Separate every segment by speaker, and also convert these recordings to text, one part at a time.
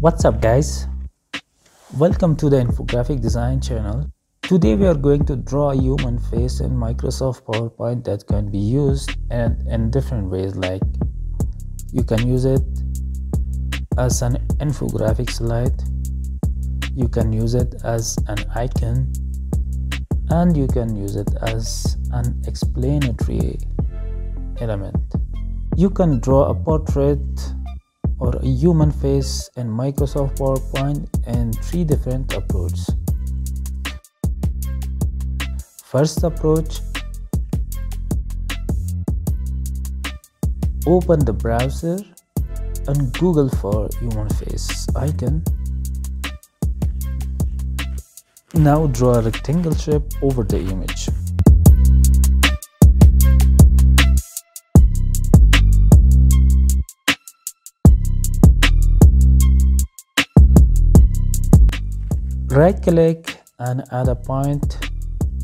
Speaker 1: What's up guys? Welcome to the infographic design channel. Today we are going to draw a human face in Microsoft PowerPoint that can be used in, in different ways like you can use it as an infographic slide you can use it as an icon and you can use it as an explanatory element you can draw a portrait or a human face in Microsoft PowerPoint in three different approaches. First approach open the browser and google for human face icon. Now draw a rectangle shape over the image right click and add a point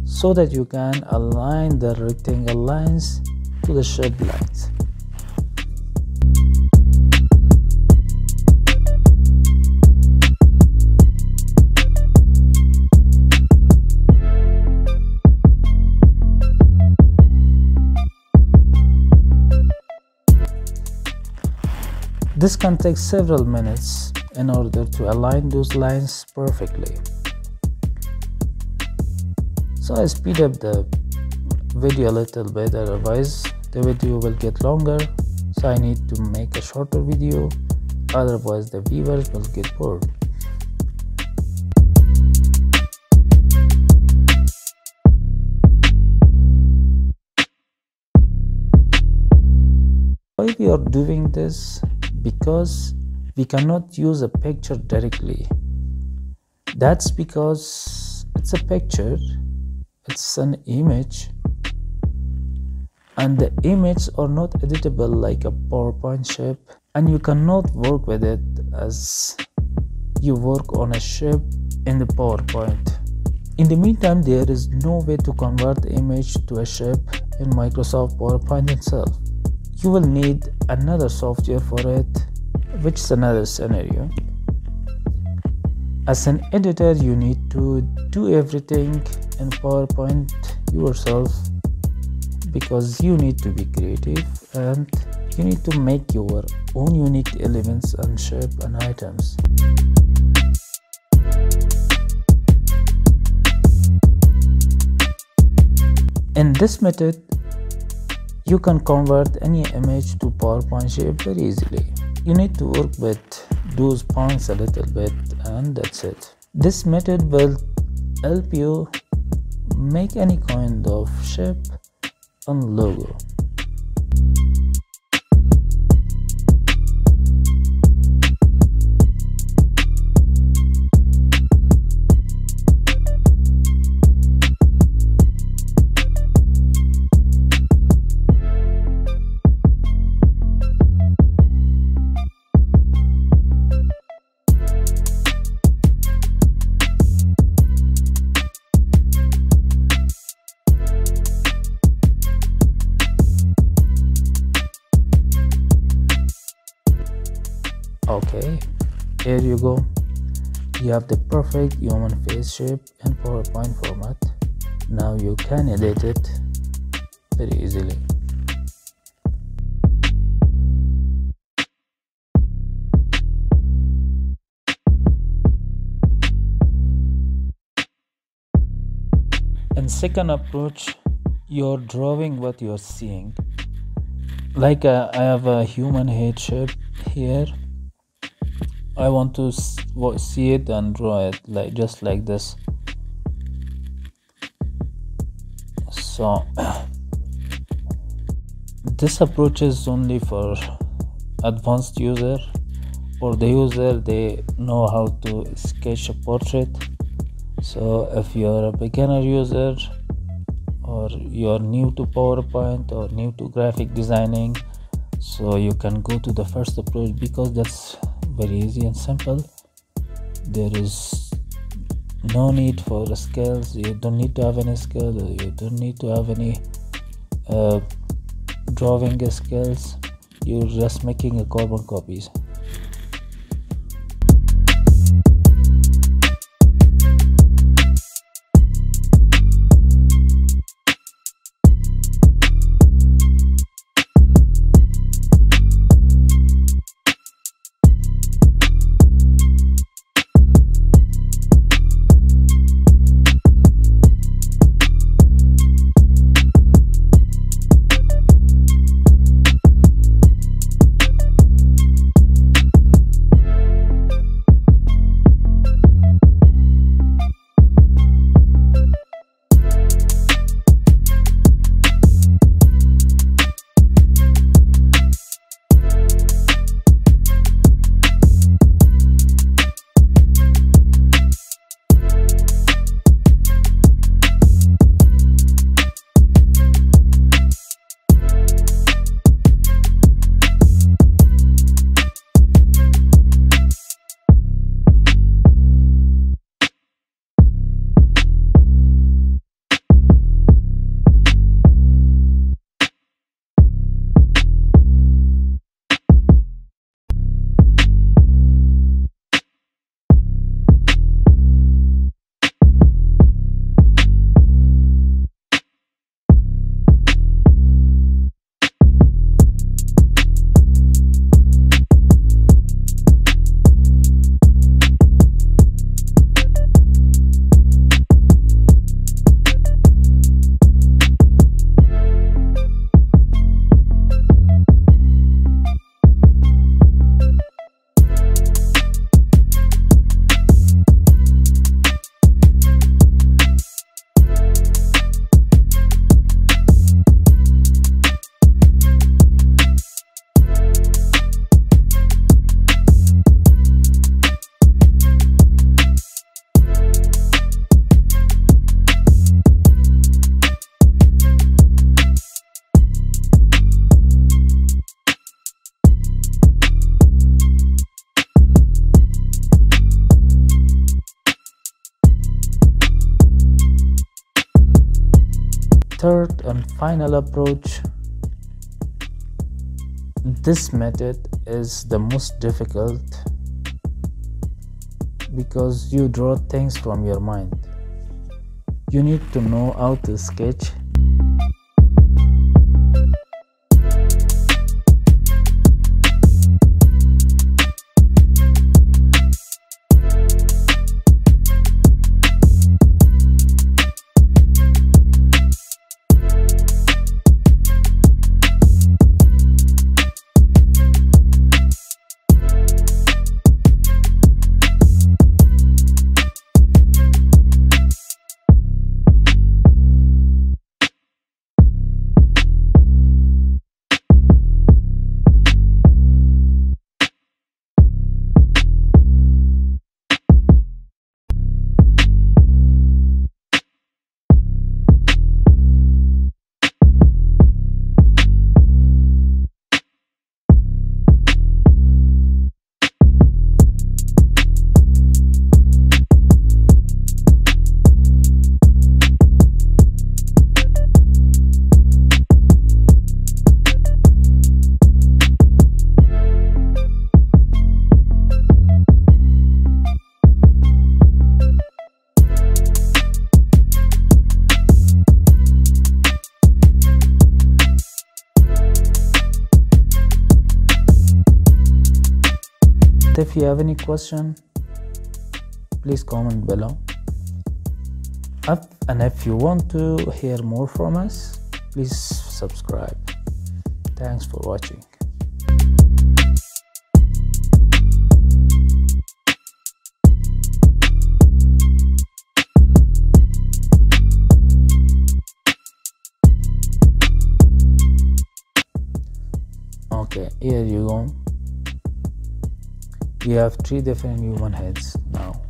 Speaker 1: so that you can align the rectangle lines to the shape lines. This can take several minutes in order to align those lines perfectly. So I speed up the video a little bit otherwise the video will get longer so I need to make a shorter video otherwise the viewers will get bored. Why we are doing this because we cannot use a picture directly. That's because it's a picture it's an image and the images are not editable like a PowerPoint shape and you cannot work with it as you work on a shape in the PowerPoint. In the meantime, there is no way to convert the image to a shape in Microsoft PowerPoint itself. You will need another software for it which is another scenario as an editor you need to do everything in powerpoint yourself because you need to be creative and you need to make your own unique elements and shape and items in this method you can convert any image to PowerPoint shape very easily. You need to work with those points a little bit and that's it. This method will help you make any kind of shape and logo. You have the perfect human face shape in powerpoint format. Now you can edit it very easily. And second approach you're drawing what you're seeing. Like uh, i have a human head shape here I want to see it and draw it like just like this. So this approach is only for advanced user. For the user they know how to sketch a portrait. So if you're a beginner user or you're new to PowerPoint or new to graphic designing so you can go to the first approach because that's very easy and simple. There is no need for skills you don't need to have any skill. You don't need to have any uh, drawing skills. You're just making a carbon copies third and final approach. This method is the most difficult because you draw things from your mind. You need to know how to sketch if you have any question please comment below. And if you want to hear more from us please subscribe. Thanks for watching. Okay here you go we have three different human heads now.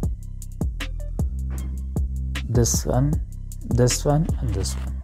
Speaker 1: This one this one and this one